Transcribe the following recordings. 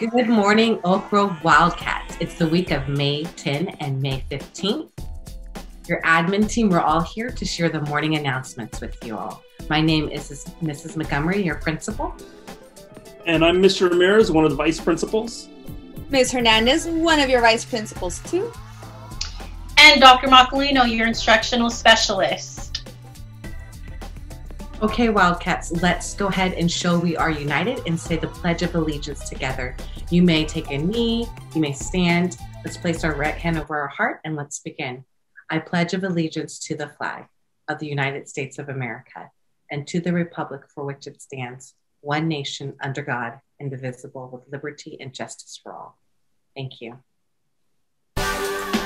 Good morning, Oak Grove Wildcats. It's the week of May 10 and May 15th. Your admin team, we're all here to share the morning announcements with you all. My name is Mrs. Montgomery, your principal. And I'm Mr. Ramirez, one of the vice principals. Ms. Hernandez, one of your vice principals, too. And Dr. Macalino, your instructional specialist. Okay, Wildcats, let's go ahead and show we are united and say the Pledge of Allegiance together. You may take a knee, you may stand. Let's place our right hand over our heart and let's begin. I pledge of allegiance to the flag of the United States of America and to the republic for which it stands, one nation under God, indivisible, with liberty and justice for all. Thank you.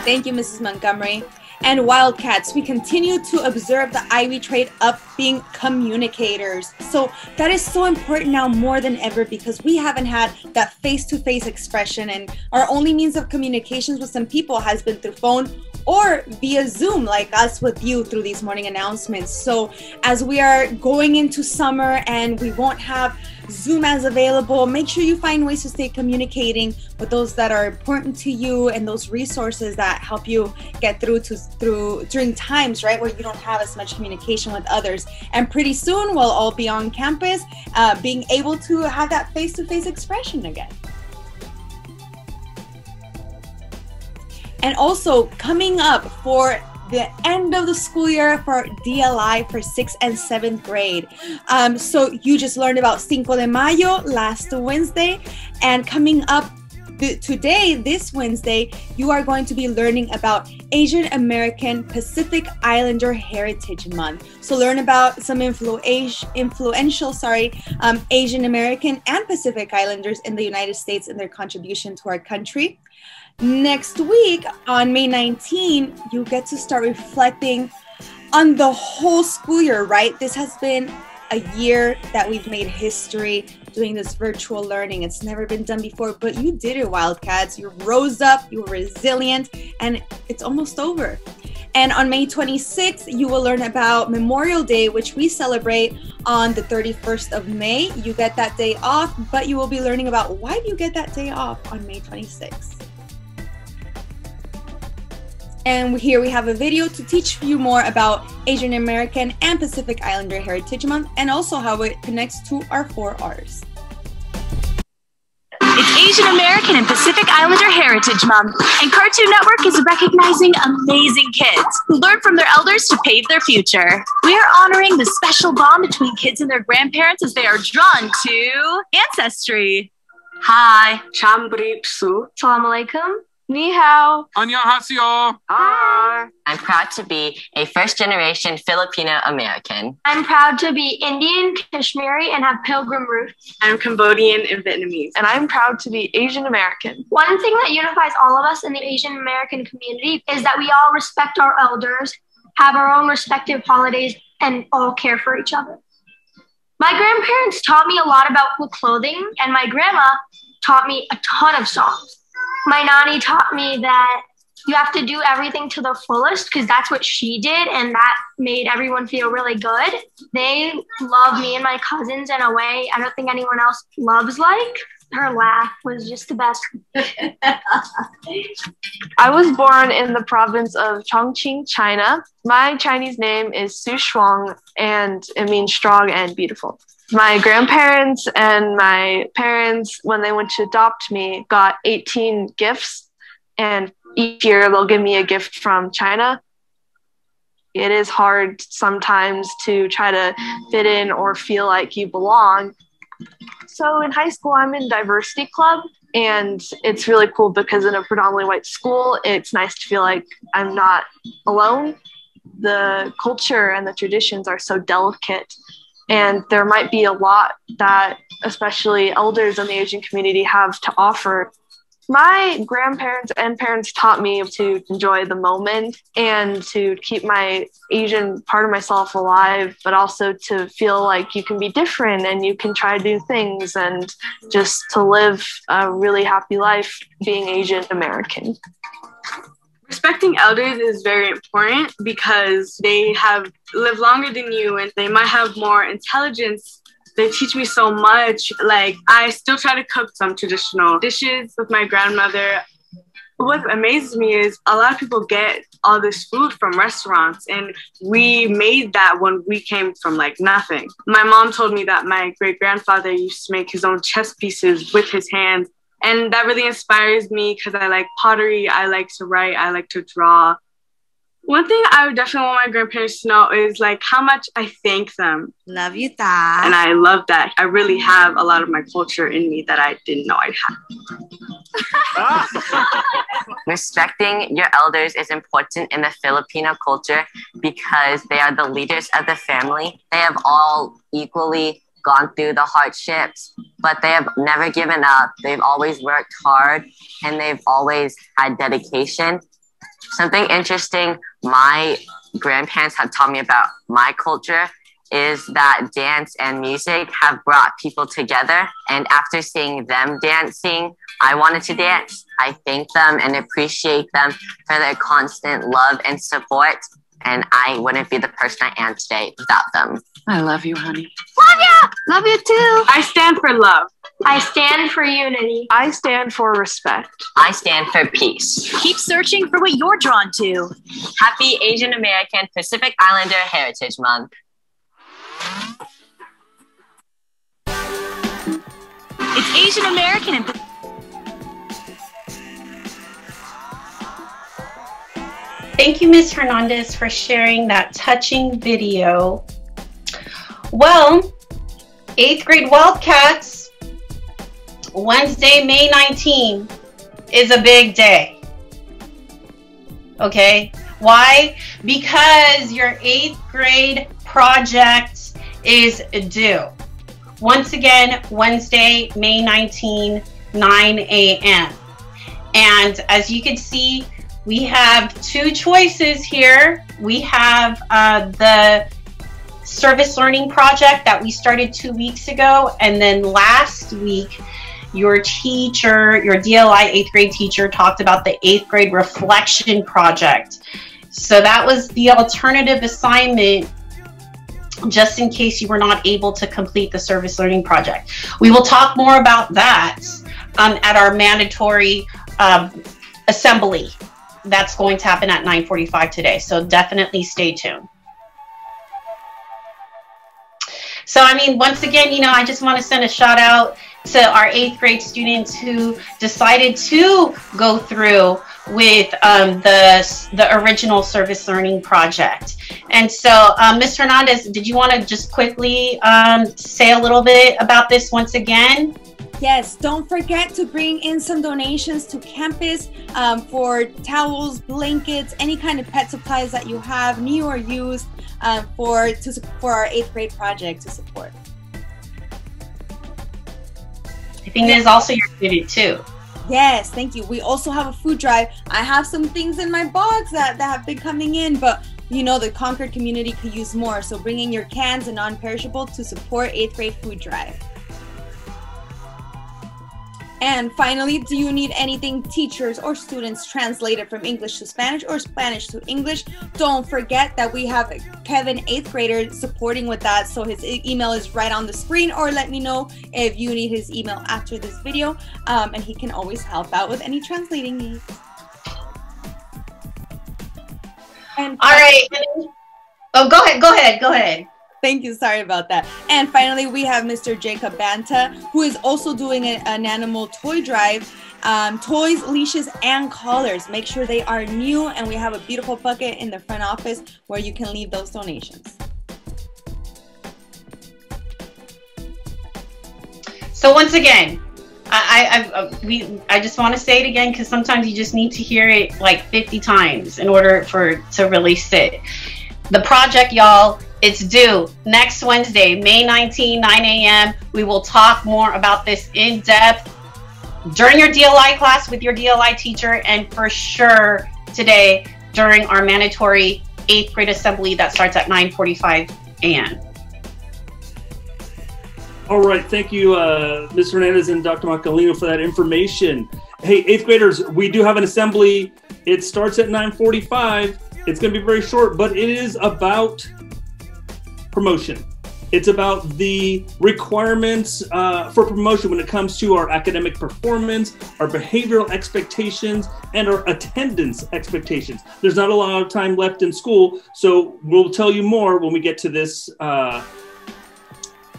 Thank you, Mrs. Montgomery. And Wildcats, we continue to observe the IB trait up being communicators. So that is so important now more than ever because we haven't had that face to face expression, and our only means of communications with some people has been through phone or via Zoom, like us with you through these morning announcements. So, as we are going into summer and we won't have Zoom as available, make sure you find ways to stay communicating with those that are important to you and those resources that help you get through to through during times right where you don't have as much communication with others. And pretty soon we'll all be on campus, uh, being able to have that face-to-face expression again. And also coming up for the end of the school year for DLI for sixth and seventh grade. Um, so you just learned about Cinco de Mayo last Wednesday, and coming up th- today, this Wednesday, you are going to be learning about Asian American Pacific Islander Heritage Month. So learn about some influ- influential, sorry, um, Asian American and Pacific Islanders in the United States and their contribution to our country. Next week, on May 19, you get to start reflecting on the whole school year, right? This has been a year that we've made history doing this virtual learning. It's never been done before, but you did it, Wildcats. You rose up, you were resilient, and it's almost over. And on May 26th, you will learn about Memorial Day, which we celebrate on the 31st of May. You get that day off, but you will be learning about why do you get that day off on May 26th. And here we have a video to teach you more about Asian American and Pacific Islander Heritage Month and also how it connects to our four R's. It's Asian American and Pacific Islander Heritage Month, and Cartoon Network is recognizing amazing kids who learn from their elders to pave their future. We are honoring the special bond between kids and their grandparents as they are drawn to ancestry. Hi, Chambri Psu. Salam alaikum. Ni hao. Annyeonghaseyo. Hi. I'm proud to be a first generation Filipino American. I'm proud to be Indian, Kashmiri, and have pilgrim roots. I'm Cambodian and Vietnamese. And I'm proud to be Asian American. One thing that unifies all of us in the Asian American community is that we all respect our elders, have our own respective holidays, and all care for each other. My grandparents taught me a lot about cool clothing, and my grandma taught me a ton of songs my nanny taught me that you have to do everything to the fullest because that's what she did and that made everyone feel really good. They love me and my cousins in a way i don't think anyone else loves like. Her laugh was just the best. I was born in the province of chongqing china. My chinese name is su shuang and it means strong and beautiful my grandparents and my parents, when they went to adopt me, got 18 gifts. And each year they'll give me a gift from China. It is hard sometimes to try to fit in or feel like you belong. So in high school, I'm in diversity club, and it's really cool because in a predominantly white school, it's nice to feel like I'm not alone. The culture and the traditions are so delicate and there might be a lot that especially elders in the asian community have to offer. My grandparents and parents taught me to enjoy the moment and to keep my asian part of myself alive but also to feel like you can be different and you can try new things and just to live a really happy life being asian american respecting elders is very important because they have lived longer than you and they might have more intelligence They teach me so much. Like, I still try to cook some traditional dishes with my grandmother. What amazes me is a lot of people get all this food from restaurants, and we made that when we came from like nothing. My mom told me that my great grandfather used to make his own chess pieces with his hands, and that really inspires me because I like pottery, I like to write, I like to draw. One thing I would definitely want my grandparents to know is like how much I thank them. Love you, Ta. And I love that. I really have a lot of my culture in me that I didn't know I had. Respecting your elders is important in the Filipino culture because they are the leaders of the family. They have all equally gone through the hardships, but they have never given up. They've always worked hard and they've always had dedication. Something interesting my grandparents have taught me about my culture is that dance and music have brought people together. And after seeing them dancing, I wanted to dance. I thank them and appreciate them for their constant love and support. And I wouldn't be the person I am today without them. I love you, honey. Love you. Love you too. I stand for love. I stand for unity. I stand for respect. I stand for peace. Keep searching for what you're drawn to. Happy Asian American Pacific Islander Heritage Month. It's Asian American and Thank you, Ms. Hernandez, for sharing that touching video. Well, eighth grade Wildcats, Wednesday, May 19 is a big day. Okay, why? Because your eighth grade project is due. Once again, Wednesday, May 19, 9 a.m. And as you can see, we have two choices here. We have uh, the service learning project that we started two weeks ago, and then last week, your teacher, your DLI eighth grade teacher, talked about the eighth grade reflection project. So that was the alternative assignment just in case you were not able to complete the service learning project. We will talk more about that um, at our mandatory um, assembly that's going to happen at 9:45 today. So definitely stay tuned. So I mean, once again, you know, I just want to send a shout out to our eighth grade students who decided to go through with um, the the original service learning project. And so, um, Ms. Hernandez, did you want to just quickly um, say a little bit about this once again? Yes, don't forget to bring in some donations to campus um, for towels, blankets, any kind of pet supplies that you have, new or used, uh, for to for our eighth grade project to support. I think there's also your student too. Yes, thank you. We also have a food drive. I have some things in my box that, that have been coming in, but you know the Concord community could use more. So bring in your cans and non-perishable to support eighth grade food drive. And finally, do you need anything teachers or students translated from English to Spanish or Spanish to English? Don't forget that we have Kevin, eighth grader, supporting with that. So his email is right on the screen, or let me know if you need his email after this video. Um, and he can always help out with any translating needs. And All right. Oh, go ahead. Go ahead. Go ahead. Thank you. Sorry about that. And finally, we have Mr. Jacob Banta, who is also doing a- an animal toy drive. Um, toys, leashes, and collars. Make sure they are new, and we have a beautiful bucket in the front office where you can leave those donations. So once again, I, I, I we I just want to say it again because sometimes you just need to hear it like 50 times in order for to really sit. The project, y'all, it's due next Wednesday, May 19, 9 a.m. We will talk more about this in depth during your DLI class with your DLI teacher, and for sure today during our mandatory eighth grade assembly that starts at 9:45 a.m. All right, thank you, uh, Ms. Hernandez and Dr. Macalino for that information. Hey, eighth graders, we do have an assembly. It starts at 9:45. It's going to be very short, but it is about promotion. It's about the requirements uh, for promotion when it comes to our academic performance, our behavioral expectations, and our attendance expectations. There's not a lot of time left in school, so we'll tell you more when we get to this uh,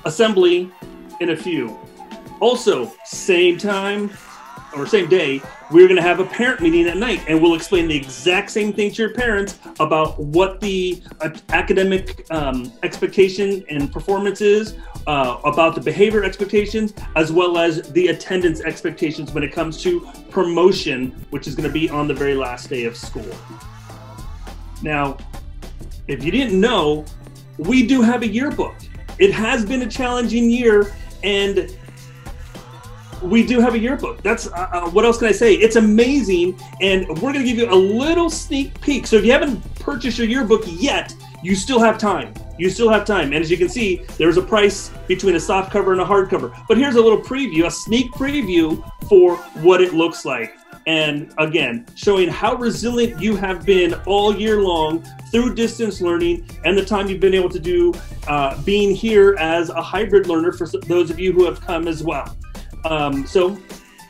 assembly in a few. Also, same time or same day, we're going to have a parent meeting at night and we'll explain the exact same thing to your parents about what the uh, academic um, expectation and performance is, uh, about the behavior expectations, as well as the attendance expectations when it comes to promotion, which is going to be on the very last day of school. Now, if you didn't know, we do have a yearbook. It has been a challenging year, and we do have a yearbook. That's uh, uh, what else can I say? It's amazing, and we're going to give you a little sneak peek. So if you haven't purchased your yearbook yet, you still have time. You still have time, and as you can see, there's a price between a soft cover and a hardcover. But here's a little preview, a sneak preview for what it looks like. And again, showing how resilient you have been all year long through distance learning and the time you've been able to do uh, being here as a hybrid learner for those of you who have come as well. Um, so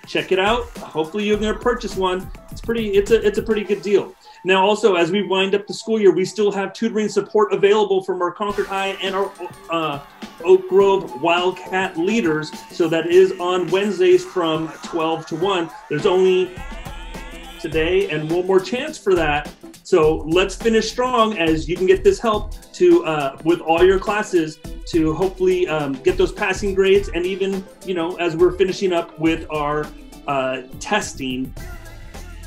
check it out. Hopefully you're going to purchase one. It's pretty. It's a it's a pretty good deal. Now, also as we wind up the school year, we still have tutoring support available from our Concord High and our uh, Oak Grove Wildcat leaders. So that is on Wednesdays from 12 to 1. There's only today and one more chance for that. So let's finish strong as you can get this help to uh, with all your classes to hopefully um, get those passing grades and even you know as we're finishing up with our uh, testing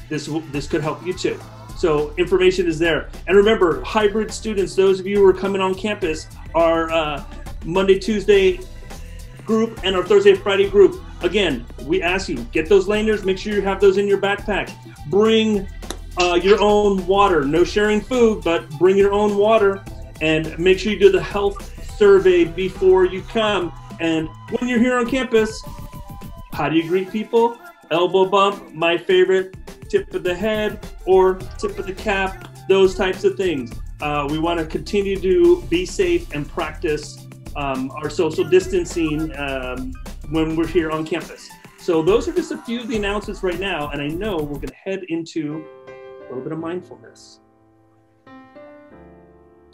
this this could help you too. So information is there. And remember hybrid students those of you who are coming on campus our uh, monday tuesday group and our thursday friday group. Again we ask you get those lanyards make sure you have those in your backpack. Bring uh, your own water no sharing food but bring your own water and make sure you do the health survey before you come. And when you're here on campus, how do you greet people? Elbow bump, my favorite, tip of the head or tip of the cap, those types of things. Uh, we want to continue to be safe and practice um, our social distancing um, when we're here on campus. So those are just a few of the announcements right now, and I know we're going to head into a little bit of mindfulness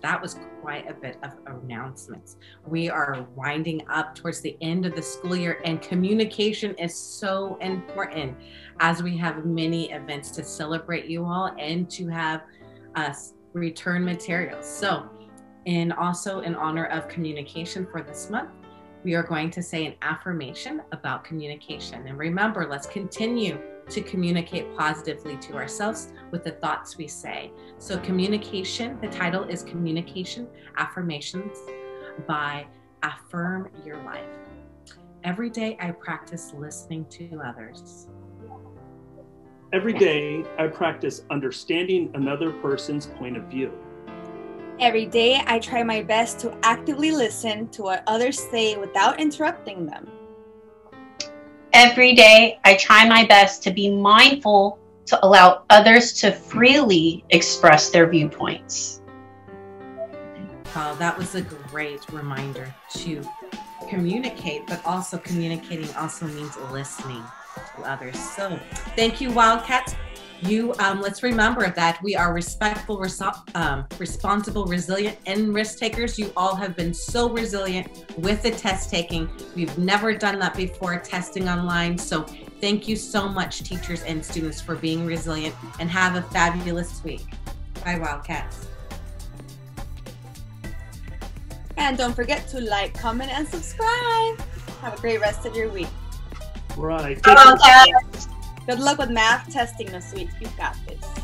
that was quite a bit of announcements. We are winding up towards the end of the school year, and communication is so important as we have many events to celebrate you all and to have us return materials. So, and also in honor of communication for this month, we are going to say an affirmation about communication. And remember, let's continue to communicate positively to ourselves with the thoughts we say. So, communication, the title is Communication Affirmations by Affirm Your Life. Every day I practice listening to others. Every day I practice understanding another person's point of view. Every day I try my best to actively listen to what others say without interrupting them. Every day, I try my best to be mindful to allow others to freely express their viewpoints. Uh, that was a great reminder to communicate, but also communicating also means listening to others. So, thank you, Wildcats you um, let's remember that we are respectful um, responsible resilient and risk takers. You all have been so resilient with the test taking. We've never done that before testing online. So thank you so much teachers and students for being resilient and have a fabulous week. Bye wildcats. And don't forget to like comment and subscribe. Have a great rest of your week. Right Good luck with math testing this week. You've got this.